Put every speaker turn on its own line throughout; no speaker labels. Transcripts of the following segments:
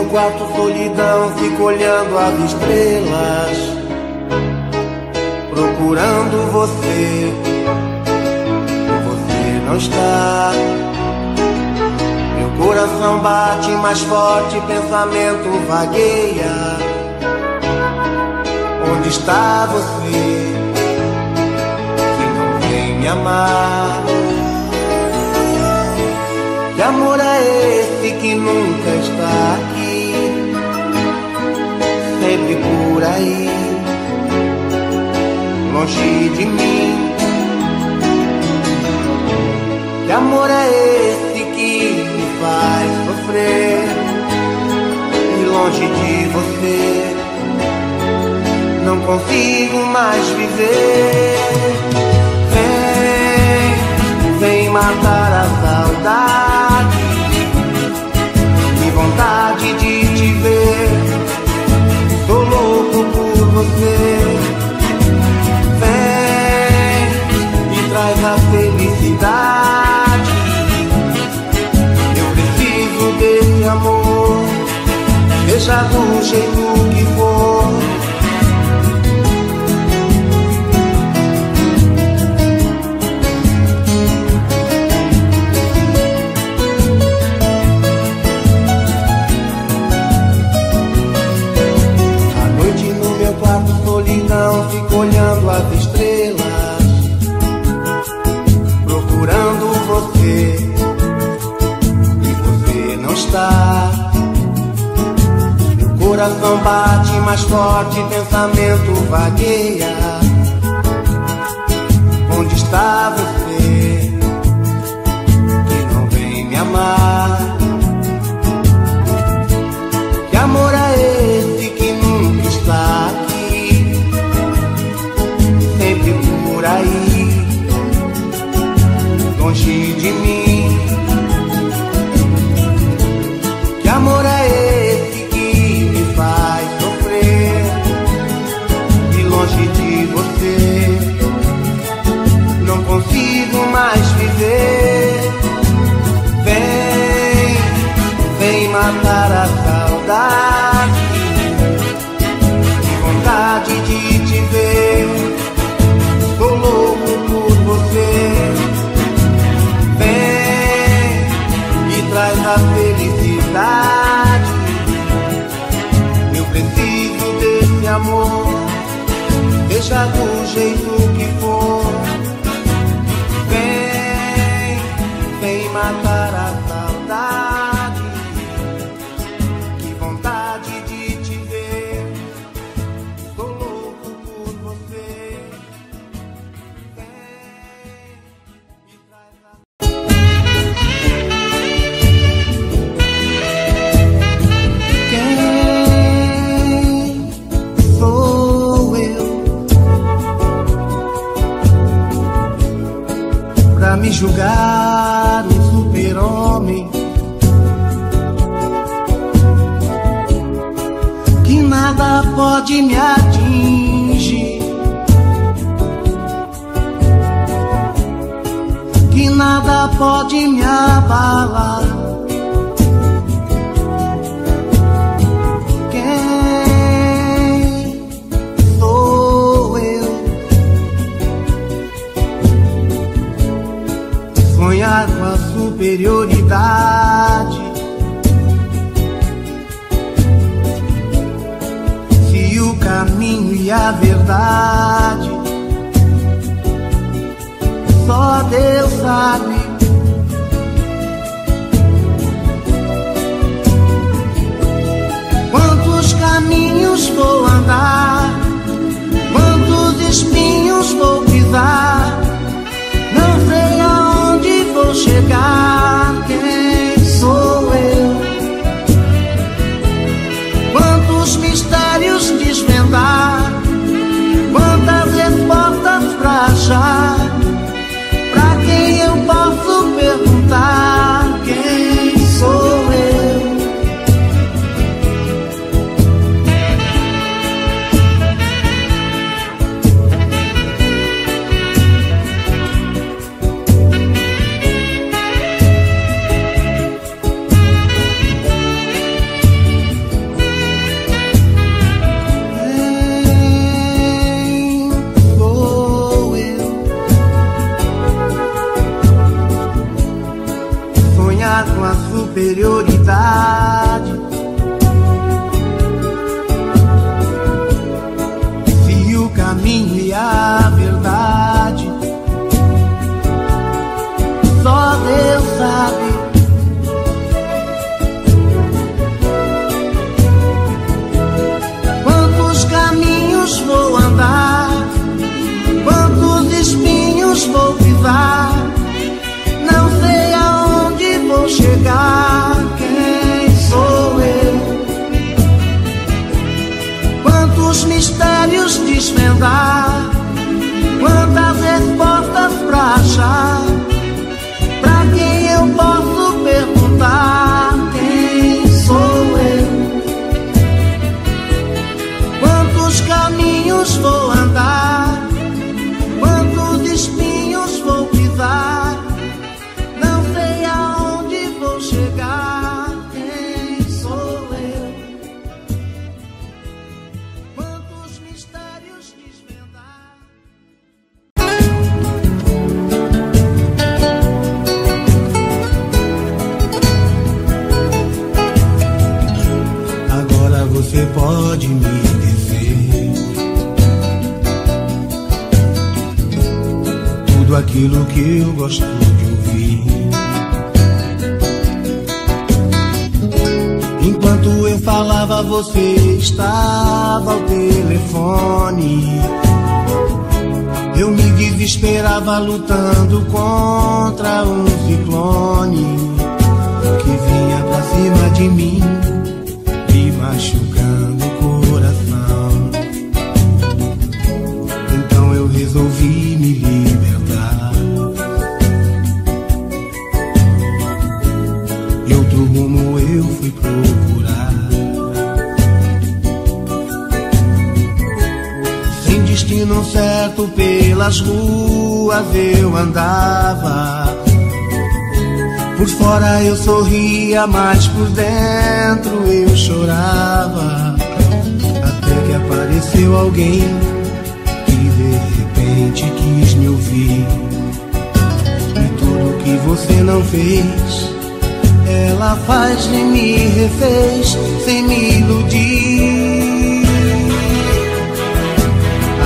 meu quarto solidão fico olhando as estrelas Procurando você. Você não está. Meu coração bate mais forte Pensamento vagueia. Onde está você? Que não vem me amar. Que amor é esse que nunca está aqui? Sempre por aí, longe de mim. Que amor é esse que me faz sofrer? E longe de você, não consigo mais viver. Vem, vem matar a saudade você. Vem e traz a felicidade. Eu preciso desse amor, seja do jeito que for. Coração bate mais forte, pensamento vagueia. Onde está você? Caminho e a verdade só Deus sabe. Quantos caminhos vou andar? Quantos espinhos vou pisar? Não sei aonde vou chegar. Quem sou eu? Mas por dentro eu chorava. Até que apareceu alguém que de repente quis me ouvir. E tudo que você não fez, ela faz e me refez sem me iludir.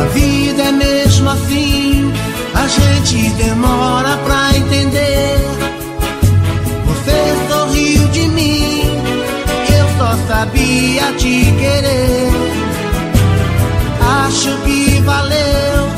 A vida é mesmo assim, a gente demora sabia te querer. Acho que valeu,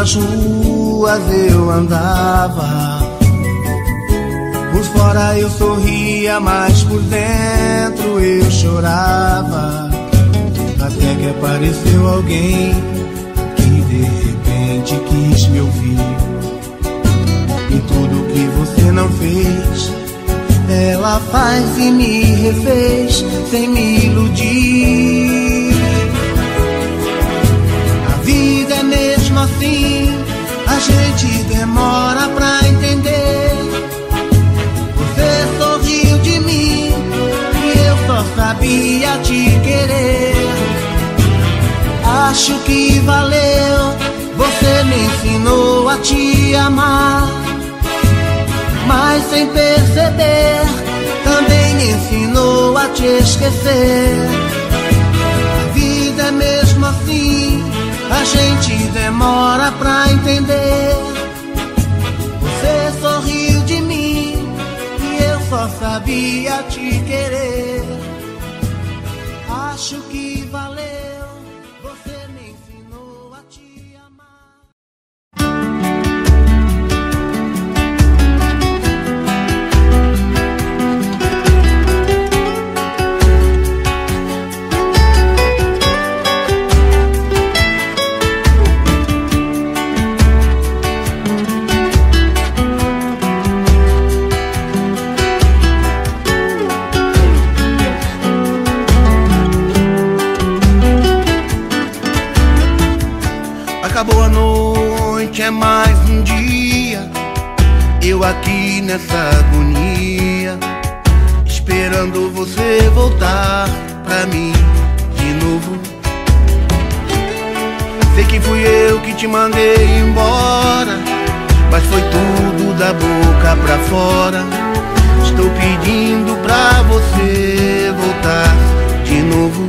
pelas ruas eu andava. Por fora eu sorria, mas por dentro eu chorava. Até que apareceu alguém que de repente quis me ouvir. E tudo que você não fez, ela faz e me refez sem me iludir. Gente demora pra entender. Você sorriu de mim e eu só sabia te querer. Acho que valeu, você me ensinou a te amar. Mas sem perceber, também me ensinou a te esquecer. A gente demora pra entender. Você sorriu de mim e eu só sabia te querer.
Fora. Estou pedindo pra você voltar de novo.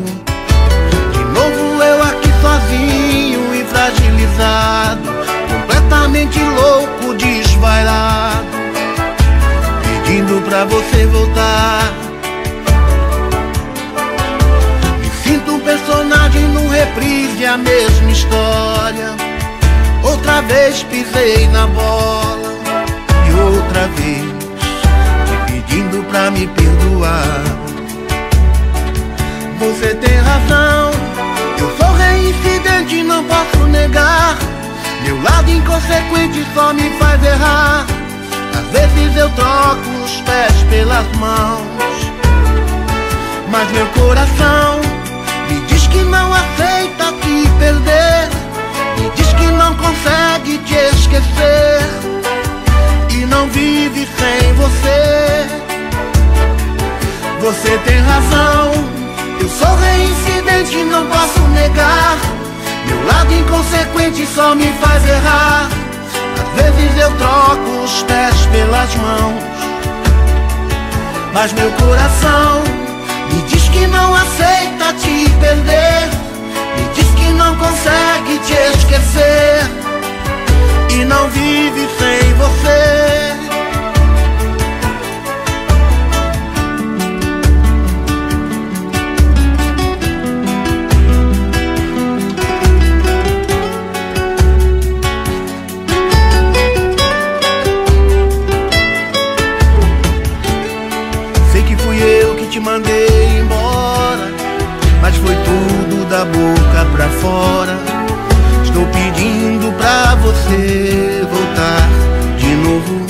De novo eu aqui sozinho e fragilizado Completamente louco, desvairado Pedindo pra você voltar. Me sinto um personagem num reprise, a mesma história. Outra vez pisei na bola me perdoar. Você tem razão Eu sou reincidente, não posso negar. Meu lado inconsequente só me faz errar. Às vezes eu troco os pés pelas mãos. Mas meu coração me diz que não aceita te perder. Me diz que não consegue te esquecer. E não vive sem você Você tem razão. Eu sou reincidente, não posso negar. Meu lado inconsequente só me faz errar. Às vezes eu troco os pés pelas mãos. Mas meu coração me diz que não aceita te perder. Me diz que não consegue te esquecer. E não vive sem você mandei embora Mas foi tudo da boca pra fora. Estou pedindo pra você voltar de novo.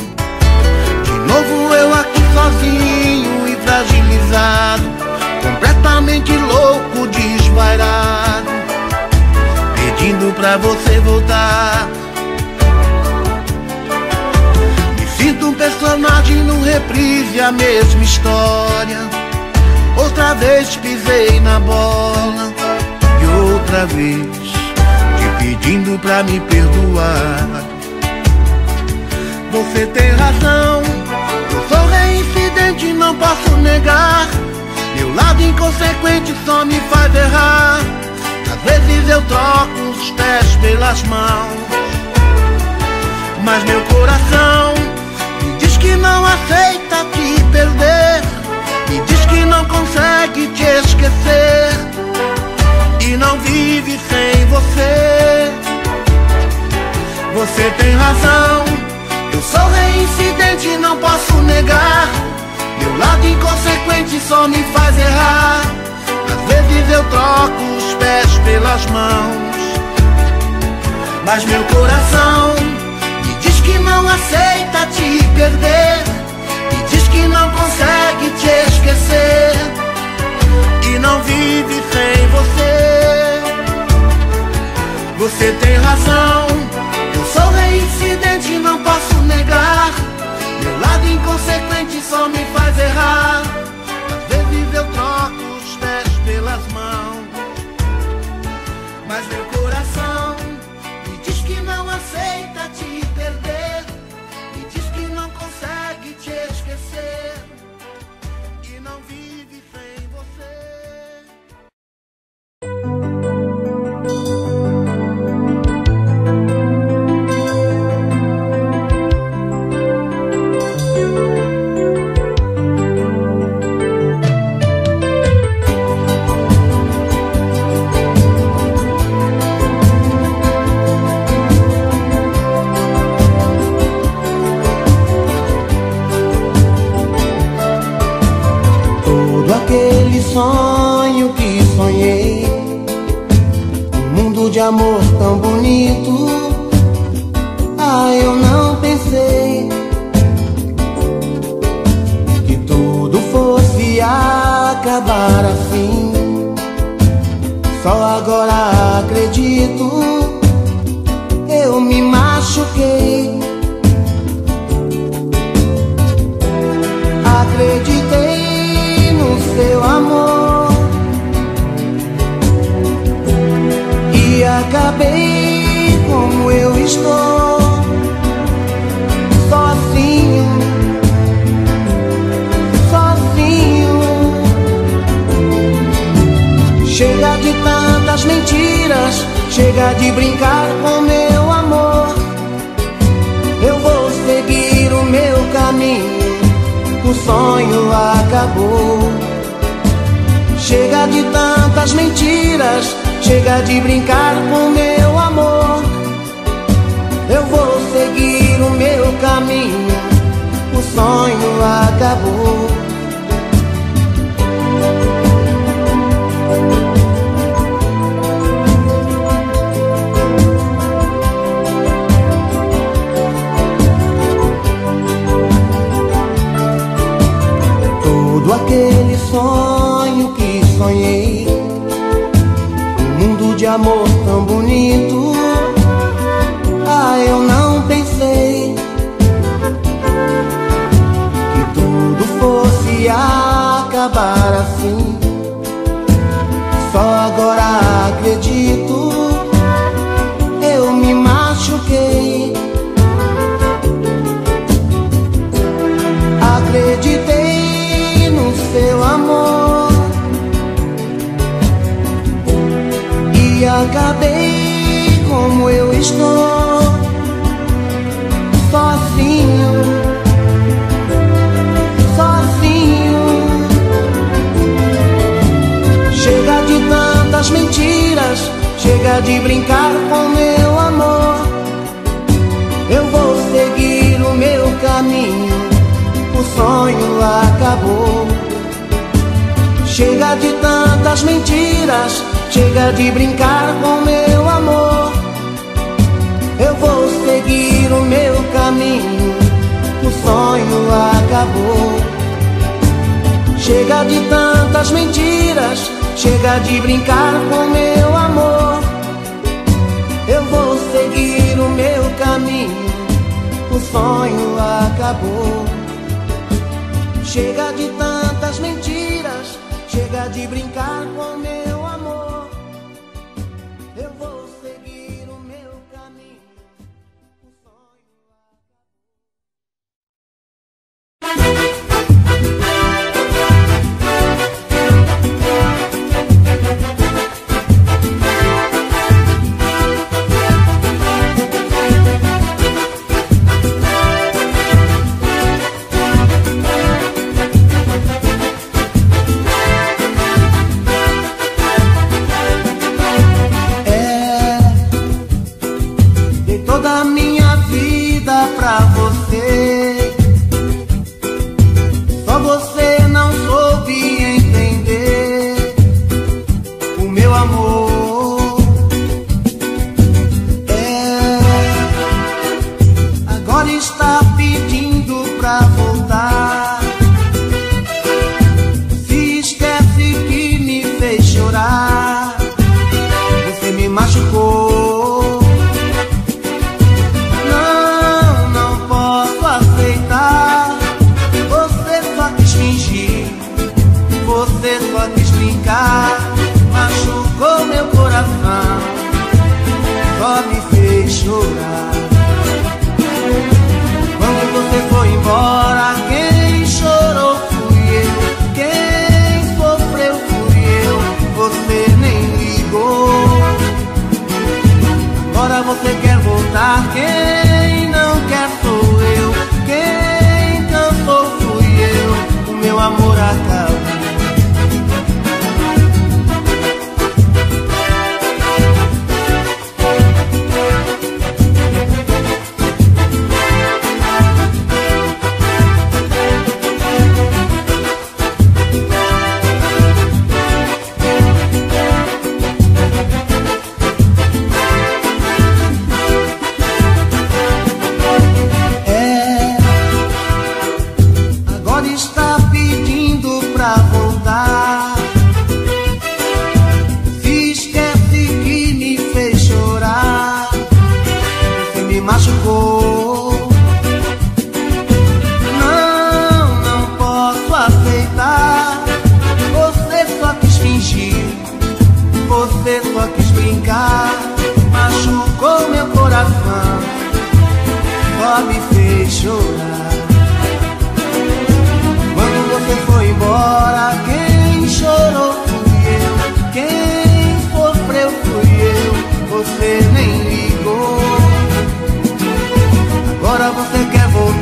De novo eu aqui sozinho e fragilizado Completamente louco, desvairado. Pedindo pra você voltar. Sinto um personagem num reprise, a mesma história Outra vez pisei na bola. E outra vez te pedindo pra me perdoar. Você tem razão Eu sou reincidente, não posso negar. Meu lado inconsequente só me faz errar. Às vezes eu troco os pés pelas mãos. Mas meu coração me diz que não aceita te perder Me diz que não consegue te esquecer. E não vive sem você. Você tem razão. Eu sou reincidente, não posso negar. Meu lado inconsequente só me faz errar. Às vezes eu troco os pés pelas mãos. Mas meu coração me diz que não aceita te perder consegue te esquecer E não vive sem você Você tem razão Eu sou reincidente, não posso negar Meu lado inconsequente só me faz errar Às vezes eu troco os pés pelas mãos mas meu coração me diz que não aceita te perder. Me diz que não consegue te esquecer.
das mentiras, chega de brincar com meu amor. Eu vou seguir o meu caminho, o sonho acabou. Chega de tantas mentiras, chega de brincar com meu amor. Eu vou seguir o meu caminho, o sonho acabou.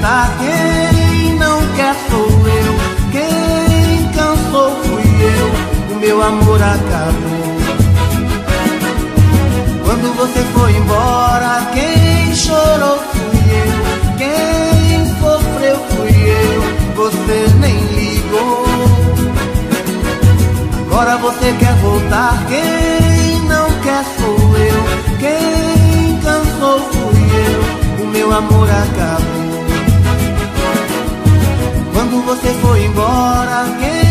Tá, quem não quer sou eu, quem cansou fui eu, o meu amor acabou. Quando você foi embora, quem chorou fui eu, quem sofreu fui eu, você nem ligou. Agora você quer voltar, quem não quer sou eu, quem cansou fui eu, o meu amor acabou. você foi embora, quem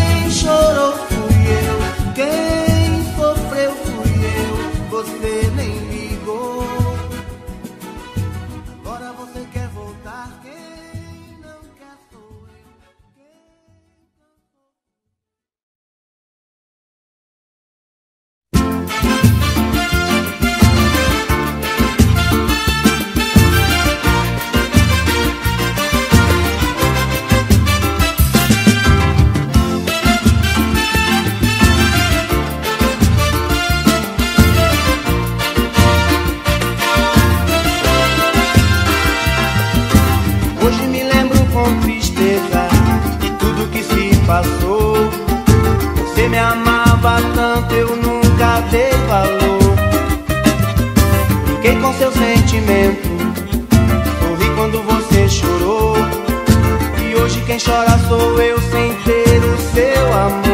Fiquei com seu sentimento. Sorri quando você chorou. E hoje quem chora sou eu sem ter o seu amor.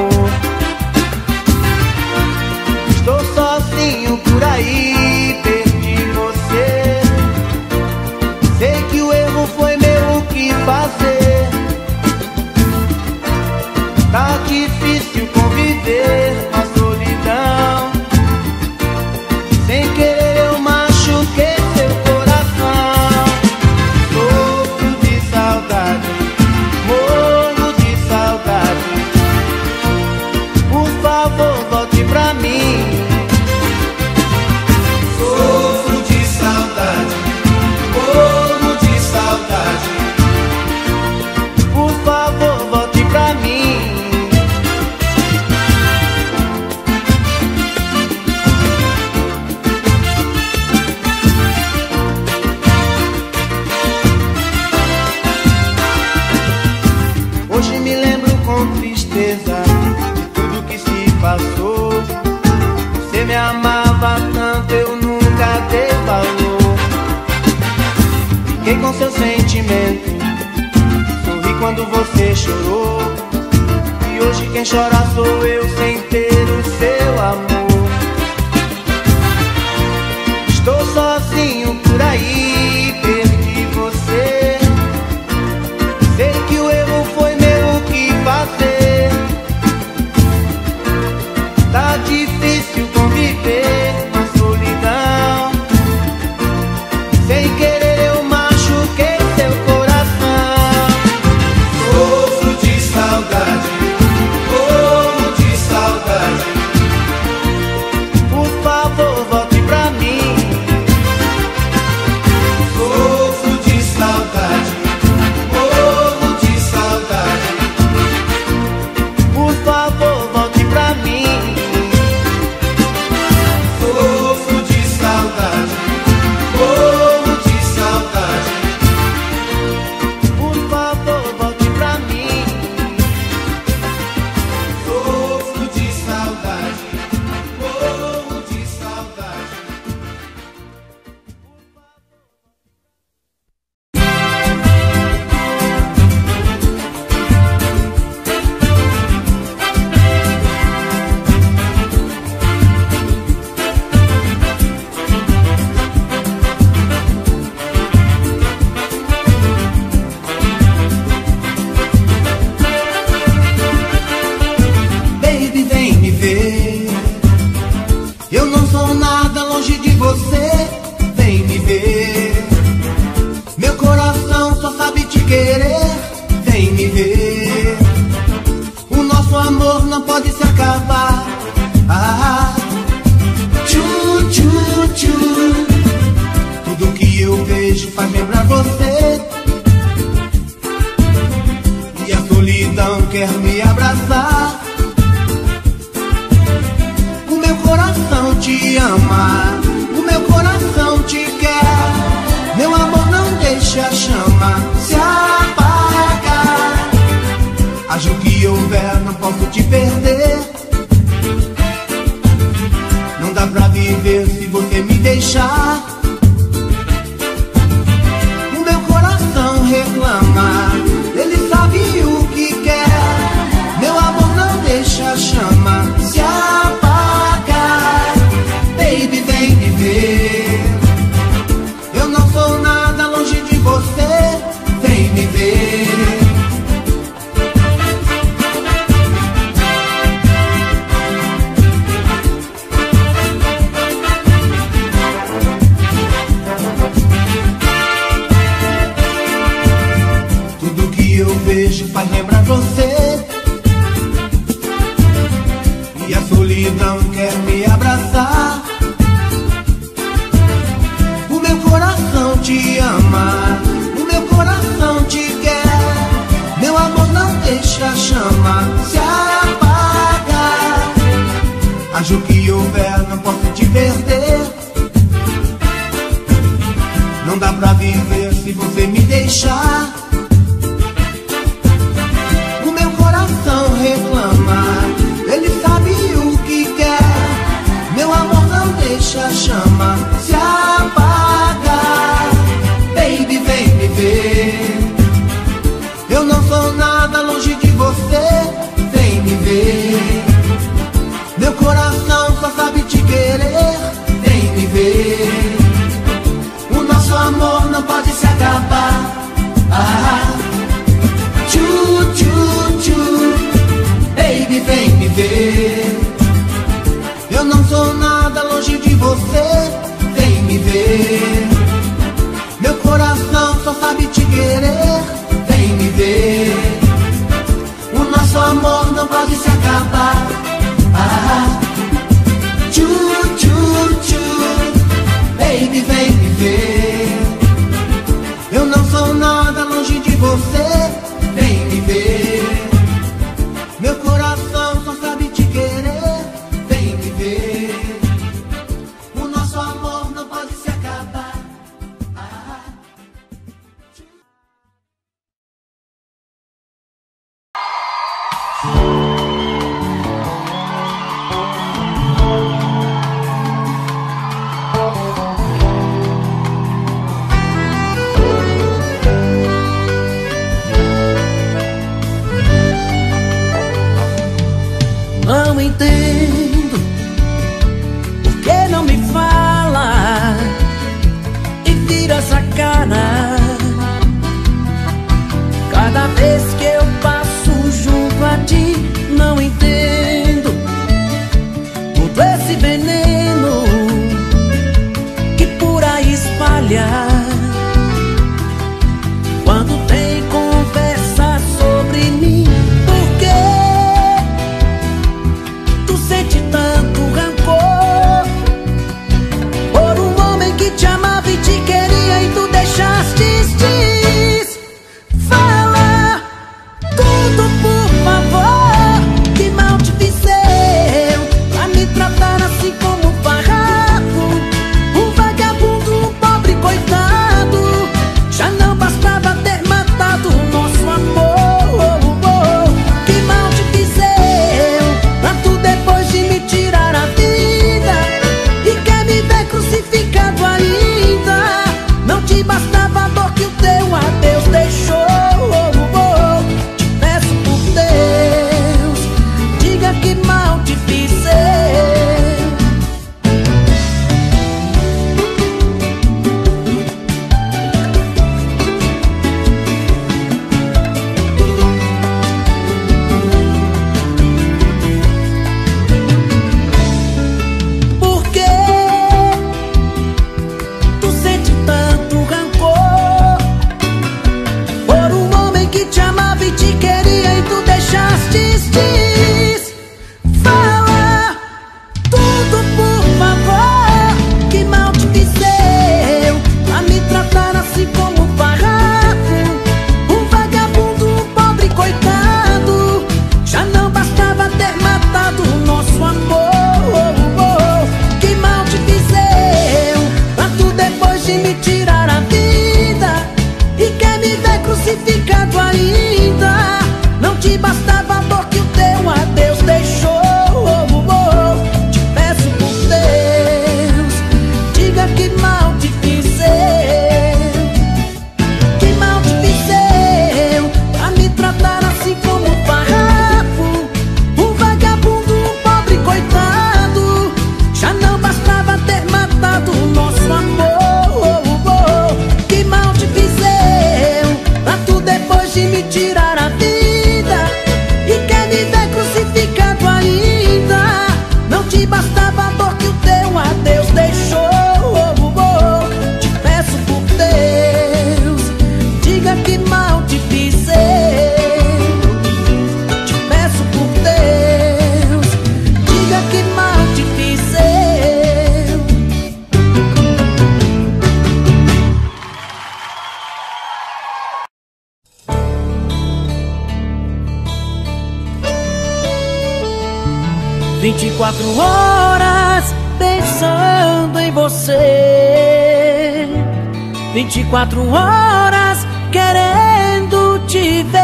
24 horas querendo te ver.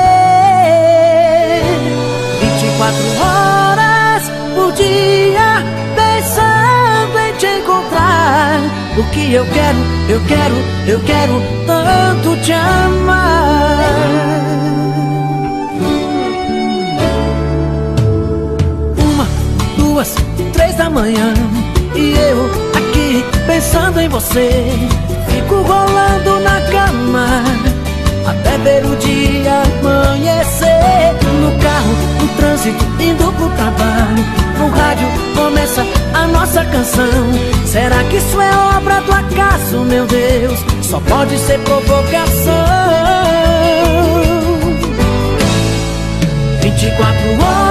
24 horas por dia pensando em te encontrar. Porque eu quero, eu quero, eu quero tanto te amar. duas, três da manhã E eu aqui pensando em você Fico rolando na cama. Até ver o dia amanhecer. No carro, no trânsito, indo pro trabalho. No rádio começa a nossa canção. Será que isso é obra do acaso, meu Deus? Só pode ser provocação. 24 horas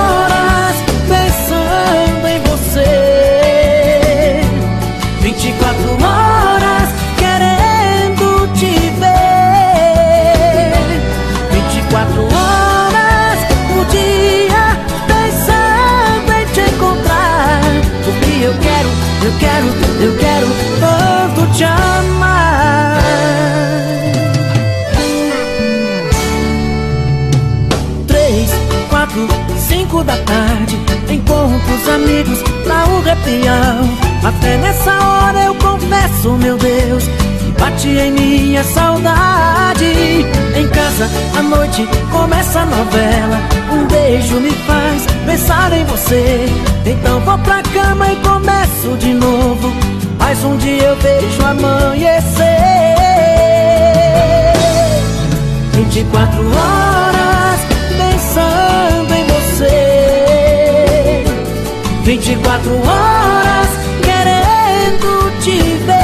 cinco da tarde Encontro os amigos pra um repião. Até nessa hora eu confesso, meu Deus Que bate em minha saudade. Em casa, à noite, começa a novela. Um beijo me faz pensar em você. Então vou pra cama e começo de novo. Mas um dia eu vejo amanhecer. 24 horas 24 horas querendo te ver.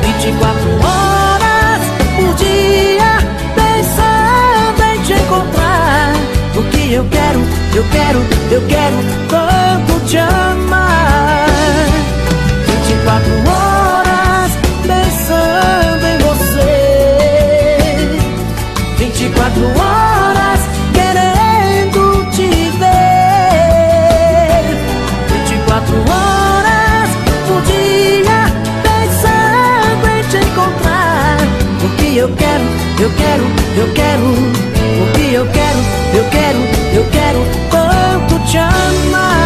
24 horas por dia pensando em te encontrar. O que eu quero, eu quero, eu quero tanto te amar. 24 horas eu quero, eu quero, eu quero. O que eu quero, eu quero, eu quero. Tanto te amar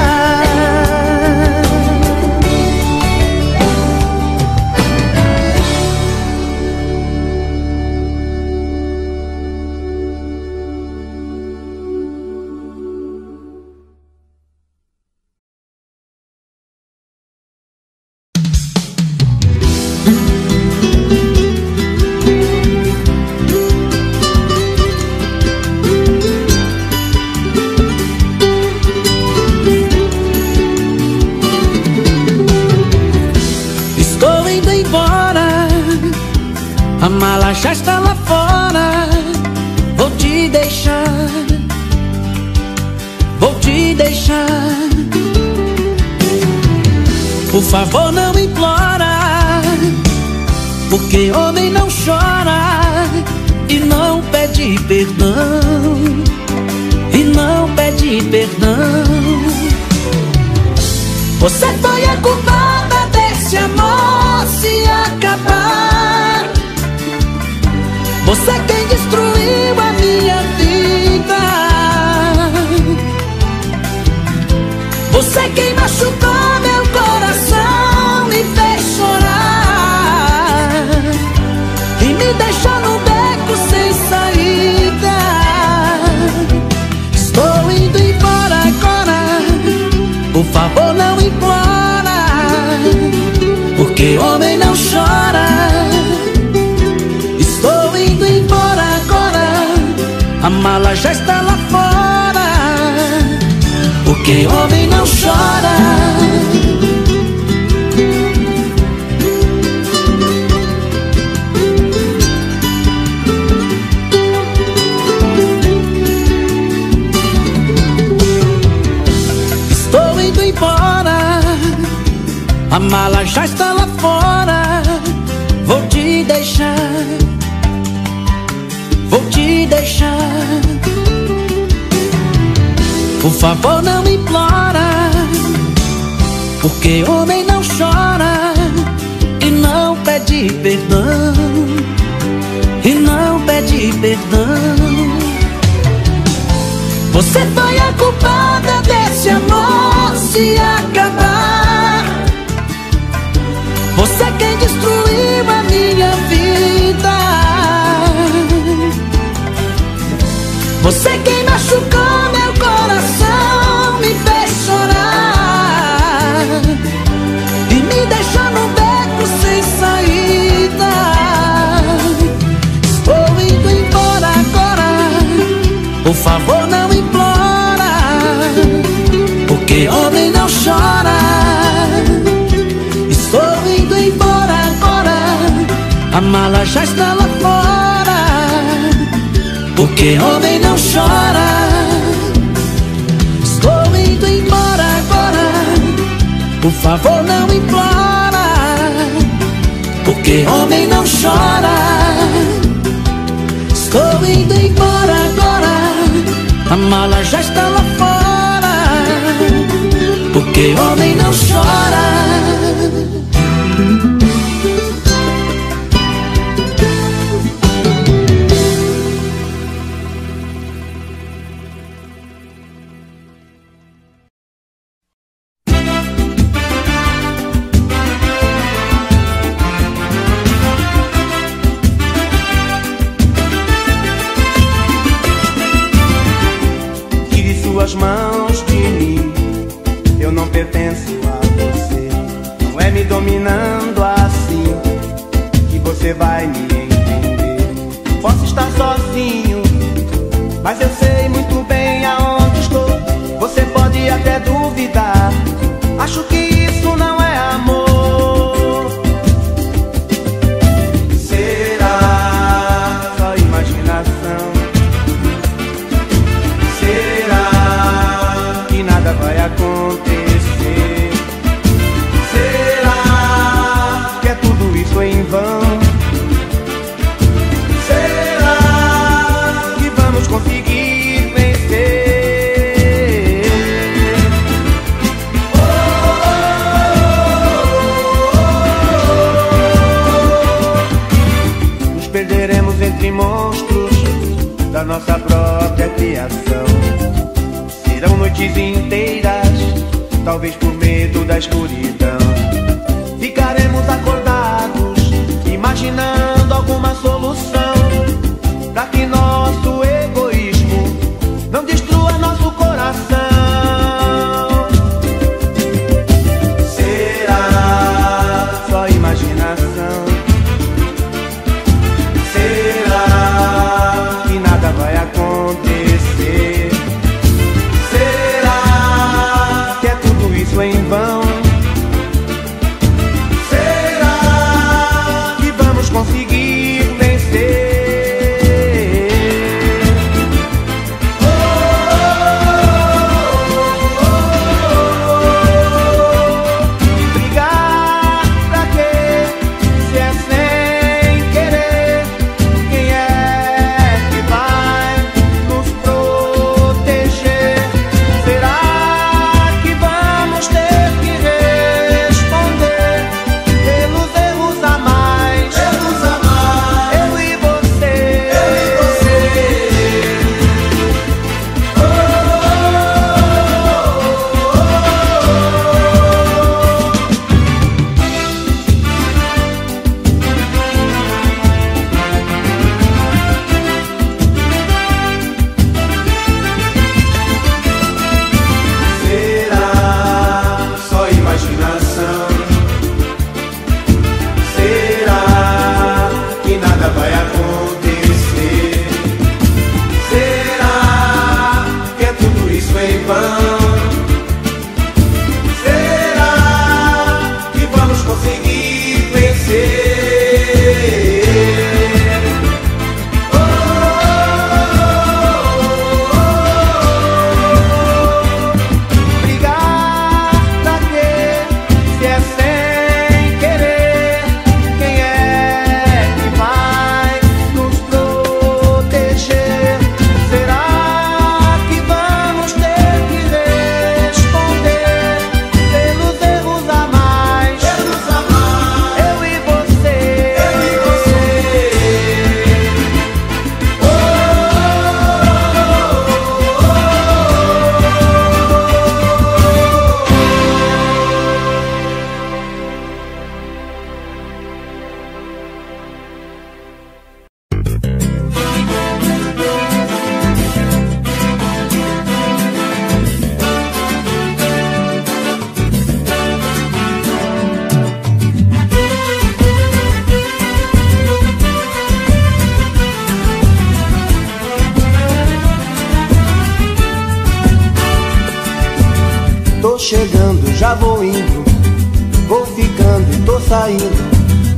Por favor não implora Porque homem não chora E não pede perdão E não pede perdão. Você foi a culpada desse amor se acabar favor não implora Porque homem não chora. Estou indo embora agora A mala já está lá fora Porque homem não chora A mala já está lá fora. Vou te deixar. Vou te deixar. Por favor, não implora, porque homem não chora. E não pede perdão, e não pede perdão. Você foi a culpada desse amor se acabar. Favor, não implora, porque homem não chora. Estou indo embora agora. A mala já está lá fora. Porque homem não chora. Estou indo embora agora. Por favor, não implora. Porque homem não chora. Estou indo embora mala já está lá fora. Porque homem não chora.
Suas mãos de mim. Eu não pertenço a você. Não é me dominando assim que você vai me entender. Posso estar sozinho, mas eu sei muito bem aonde estou. Você pode até duvidar. Acho que noites inteiras, talvez por medo da escuridão. Ficaremos acordados, imaginando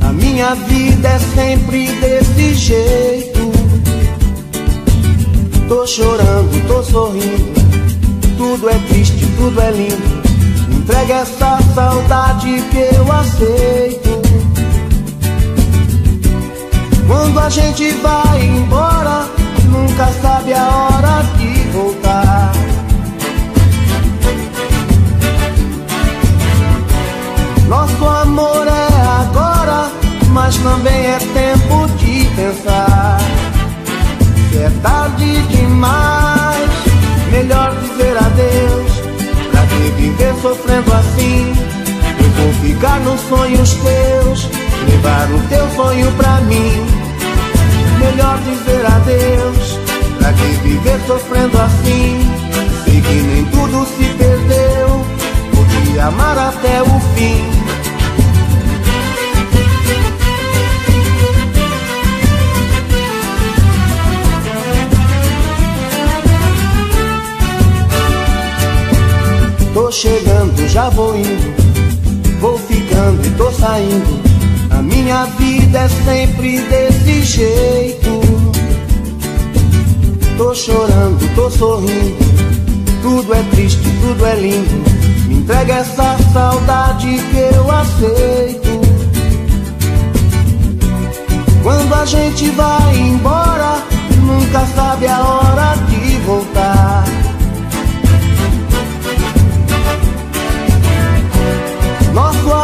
A minha vida é sempre desse jeito. Tô chorando, tô sorrindo, tudo é triste, tudo é lindo. Entrega essa saudade que eu aceito. Quando a gente vai embora, nunca sabe a hora de voltar. Nosso amor é agora, mas também é tempo de pensar. Se é tarde demais, melhor dizer adeus. Pra que viver sofrendo assim? Eu vou ficar nos sonhos teus, levar o teu sonho pra mim. Melhor dizer adeus. Pra que viver sofrendo assim? Sei que nem tudo se perdeu. Vou te amar até o fim. Chegando, já vou indo, vou ficando e tô saindo. A minha vida é sempre desse jeito. Tô chorando, tô sorrindo, tudo é triste, tudo é lindo. Me entrega essa saudade que eu aceito. Quando a gente vai embora, nunca sabe a hora de voltar.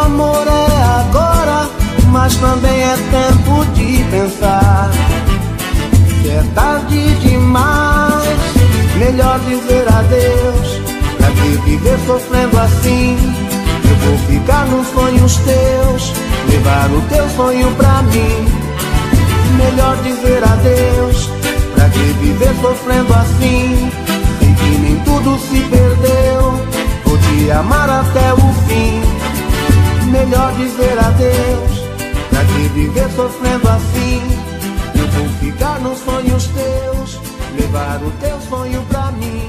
Amor é agora, mas também é tempo de pensar. Se é tarde demais, melhor dizer adeus. Pra que viver sofrendo assim? Eu vou ficar nos sonhos teus, levar o teu sonho pra mim. Melhor dizer adeus. Pra que viver sofrendo assim? Sei que nem tudo se perdeu. Vou te amar até o fim. Melhor dizer adeus. Pra que viver sofrendo assim? Eu vou ficar nos sonhos teus, levar o teu sonho pra mim.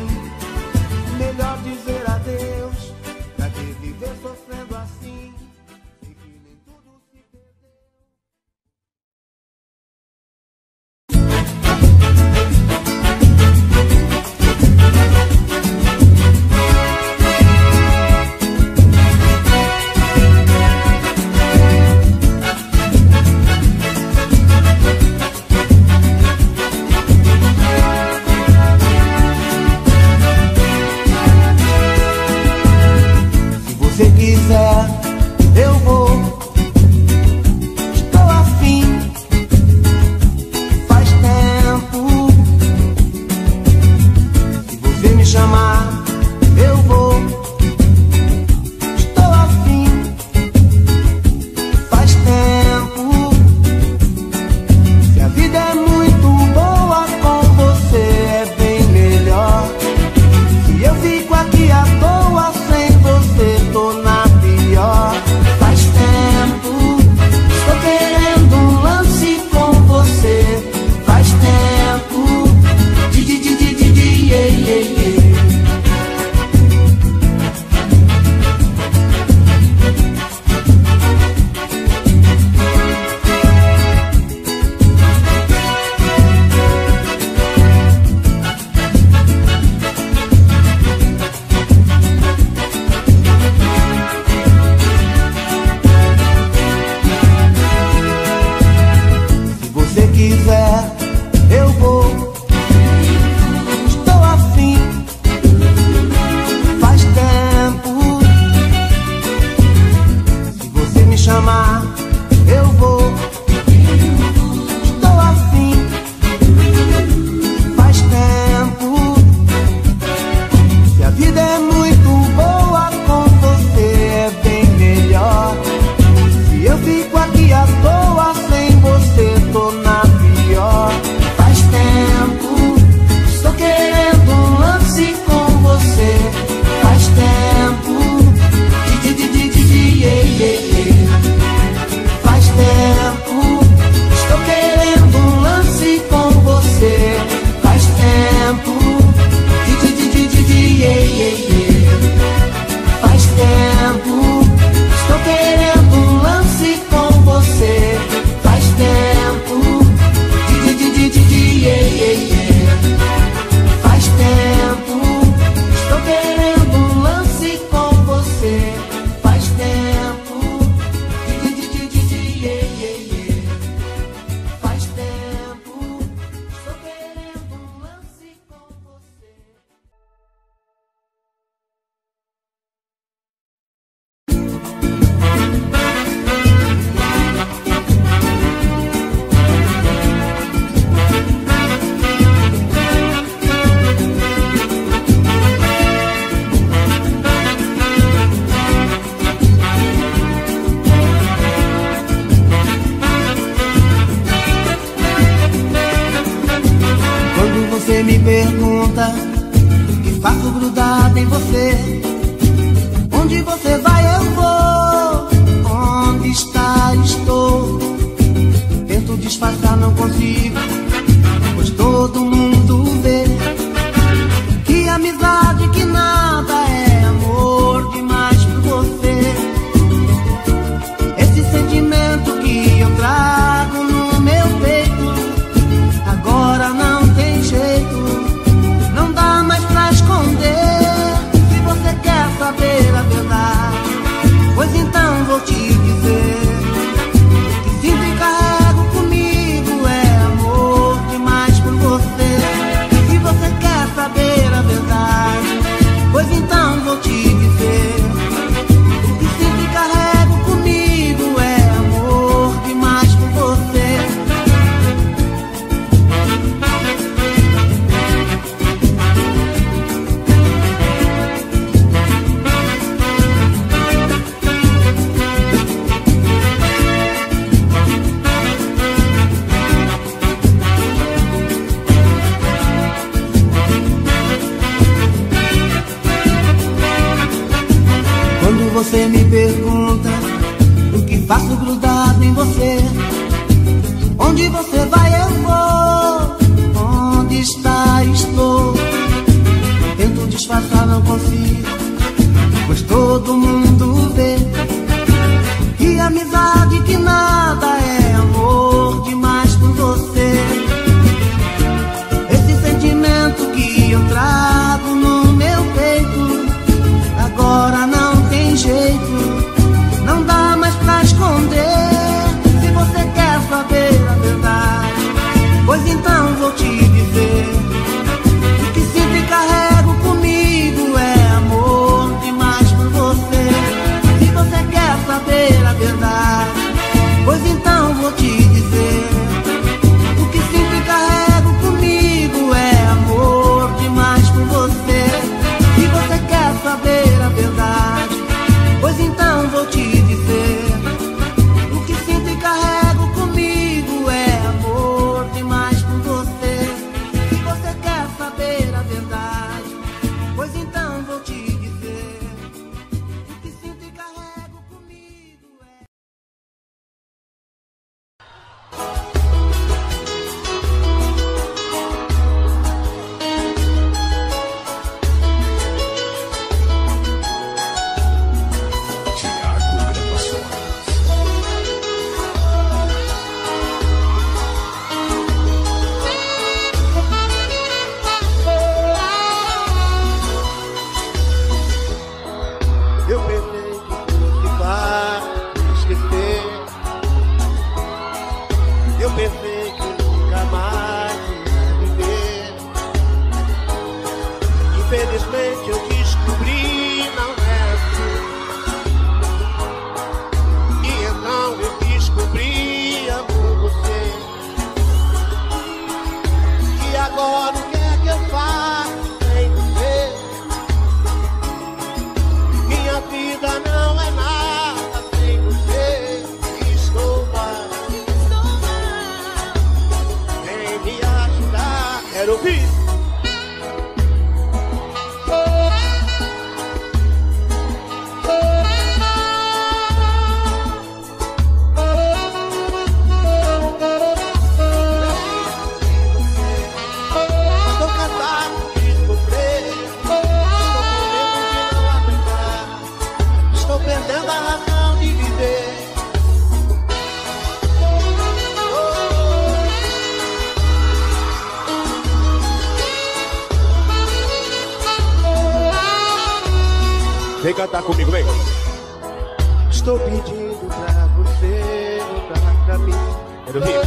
Mim.
Quero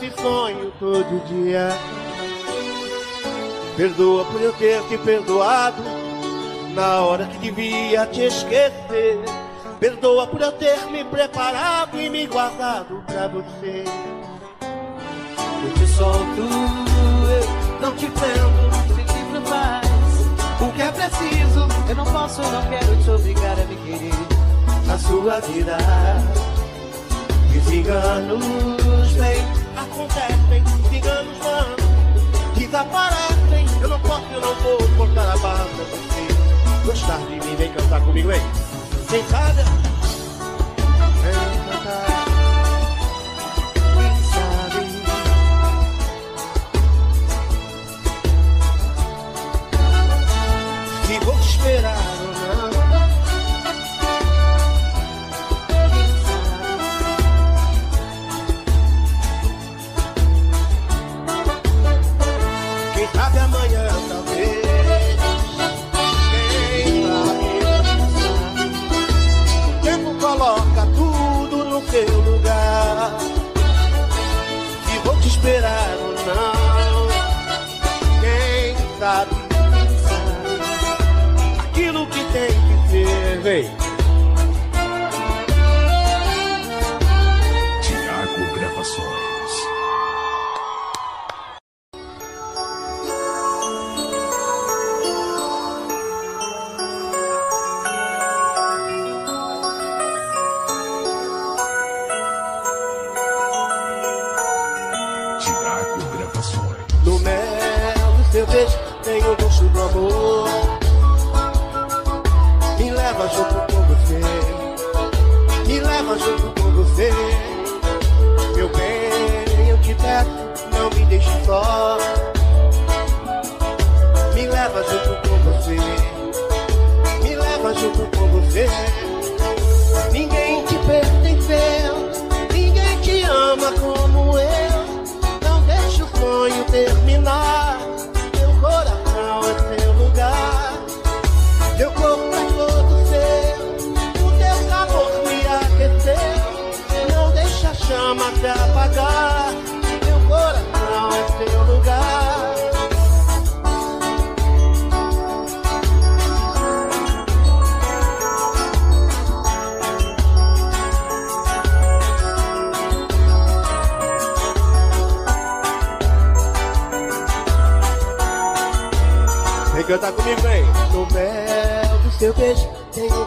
nesse sonho todo dia. Perdoa por eu ter te perdoado na hora que devia te esquecer. Perdoa por eu ter me preparado e me guardado pra você.
Eu te solto, eu não te prendo, se livre mais. O que é preciso, eu não posso, não quero te obrigar a me querer.
Na sua vida, desenganos vem, acontecem, desenganos vão, desaparecem. Eu não posso, eu não vou cortar a barra pra você. Gostar de mim, vem cantar comigo. Quem sabe? Vem cantar. Sabe? Se vou esperar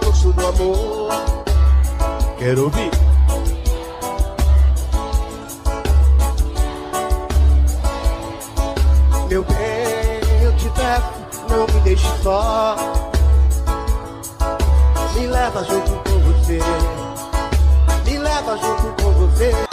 tem o gosto do amor. Quero ouvir. Meu bem, eu te peço, não me deixe só. Me leva junto com você. Me leva junto com você.